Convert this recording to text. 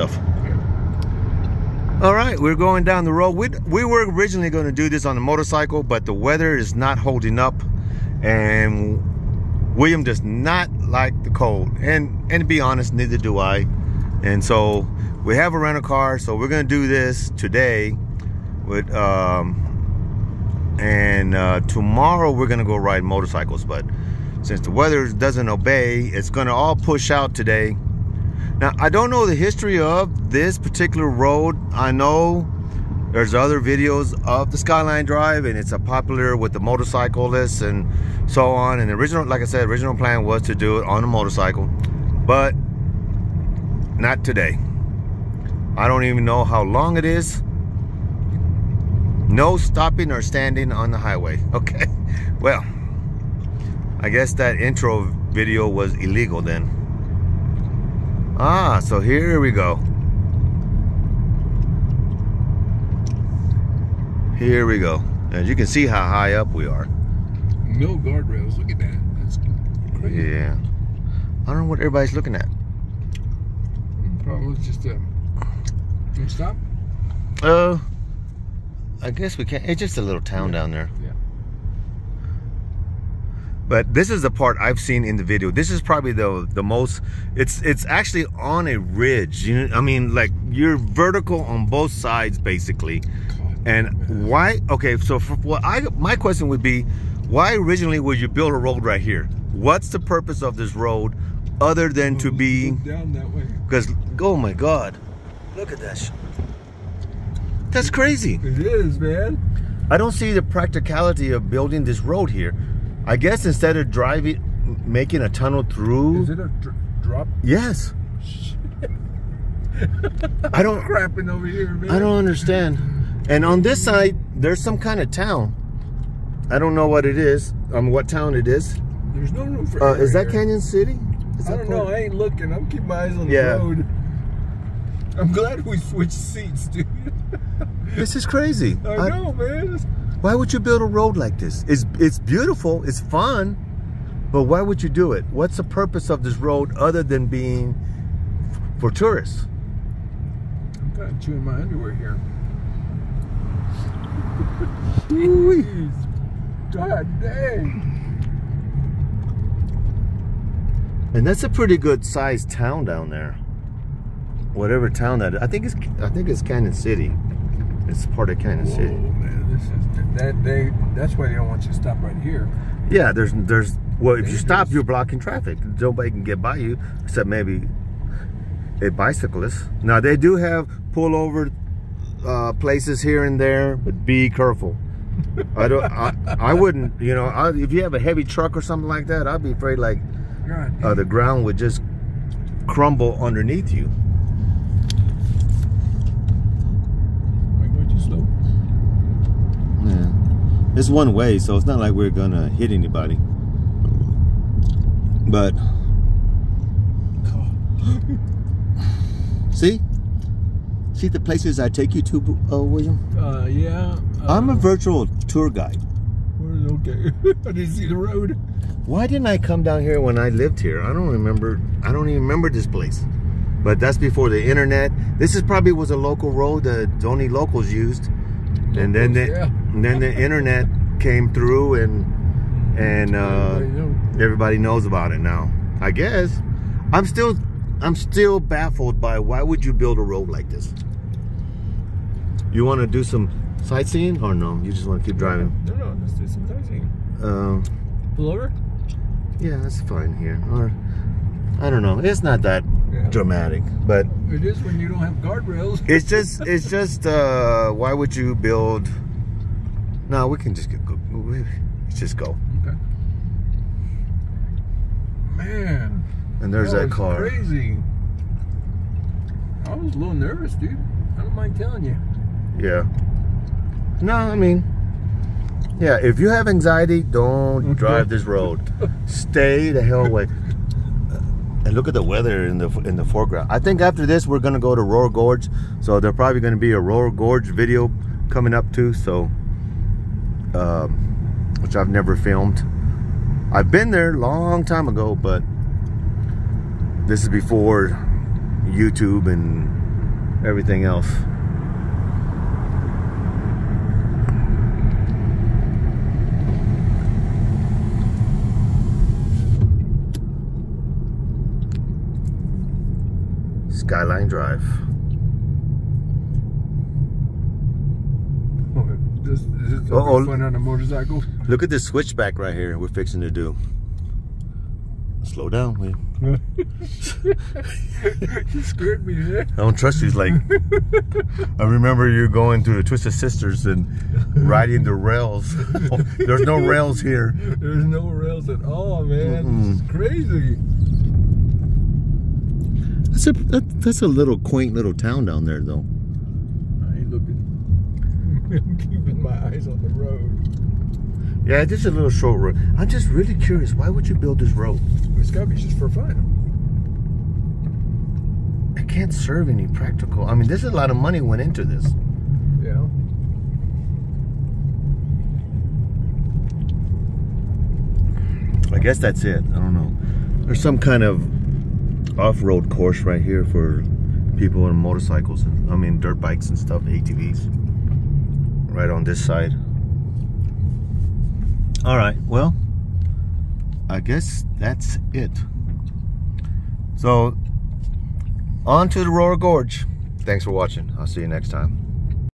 stuff. All right, we're going down the road. We, we were originally going to do this on a motorcycle, but the weather is not holding up. And William does not like the cold. And, and to be honest, neither do I. And so we have a rental car, so we're going to do this today. With um, And uh, tomorrow we're going to go ride motorcycles. But since the weather doesn't obey, it's going to all push out today now, I don't know the history of this particular road. I know there's other videos of the Skyline Drive and it's a popular with the motorcyclists and so on. And the original, like I said, original plan was to do it on a motorcycle, but not today. I don't even know how long it is. No stopping or standing on the highway. Okay, well, I guess that intro video was illegal then. Ah, so here we go. Here we go. As you can see how high up we are. No guardrails. Look at that. That's crazy. Yeah. I don't know what everybody's looking at. Probably just a. Can you stop? Uh, I guess we can't. It's just a little town Yeah. down there. But this is the part I've seen in the video. This is probably the the most. It's it's actually on a ridge. You know, I mean, like you're vertical on both sides basically. And why? Okay, so for what I my question would be, why originally would you build a road right here? What's the purpose of this road, other than to be? down that way. Because oh my God, look at that. That's crazy. It is, man. I don't see the practicality of building this road here. I guess instead of driving, making a tunnel through. Is it a dr- drop? Yes. I don't. Crapping over here, man. I don't understand. And on this side, there's some kind of town. I don't know what it is. Um, what town it is? There's no room for. Uh, is that here. Cañon City? Is I don't know. I ain't looking. I'm keeping my eyes on the Yeah. road. I'm glad we switched seats, dude. This is crazy. I I- know, man. Why would you build a road like this? It's it's beautiful. It's fun. But why would you do it? What's the purpose of this road other than being for tourists? I'm kind of chewing my underwear here. Jeez. God dang. And that's a pretty good sized town down there. Whatever town that is. I think it's I think it's Cañon City. It's part of Whoa, City. man. This is that they. That's why they don't want you to stop right here. Yeah, there's there's well if you stop you're blocking traffic. Nobody can get by you except maybe a bicyclist. Now they do have pullover uh, places here and there, but be careful. I don't. I, I wouldn't. You know, I, if you have a heavy truck or something like that, I'd be afraid like uh, the ground would just crumble underneath you. Am I going too slow? Yeah. It's one way, so it's not like we're gonna hit anybody. But see, see the places I take you to, uh, William. Uh, yeah. Uh, I'm a virtual tour guide. Okay. I didn't see the road. Why didn't I come down here when I lived here? I don't remember. I don't even remember this place. But that's before the internet. This is probably was a local road that only locals used, and then they, Yeah. And then the internet came through and and uh, Everybody know. everybody knows about it now. I guess. I'm still I'm still baffled by why would you build a road like this? You want to do some sightseeing or no? You just want to keep driving? No, no, let's do some sightseeing. Um, Pull over? yeah, that's fine here. Or I don't know. It's not that Yeah. dramatic, but It is when you don't have guardrails. it's just it's just uh why would you build? No, we can just get go. Let's just go. Okay. Man. And there's that was car. Crazy. I was a little nervous, dude. I don't mind telling you. Yeah. No, I mean, yeah. If you have anxiety, don't drive this road. Stay the hell away. And look at the weather in the in the foreground. I think after this we're gonna go to Royal Gorge, so there's probably gonna be a Royal Gorge video coming up too. So, um, which I've never filmed. I've been there a long time ago, but this is before YouTube and everything else. Skyline Drive. Oh, this, this Uh-oh. fun on a motorcycle. Look at this switchback right here we're fixing to do. Slow down, man. you scared me there. I don't trust you. Like, I remember you going through the Twisted Sisters and riding the rails. There's no rails here. There's no rails at all, man. Mm-mm. It's crazy. That's a that, that's a little quaint little town down there, though. I ain't looking. I'm keeping my eyes on the road. Yeah, this is a little short road. I'm just really curious. Why would you build this road? It's gotta be just for fun. It can't serve any practical. I mean, there's a lot of money went into this. Yeah. I guess that's it. I don't know. There's some kind of off-road course right here for people on motorcycles and I mean dirt bikes and stuff, ATVs. Right on this side. All right. Well, I guess that's it. So, on to the Royal Gorge. Thanks for watching. I'll see you next time.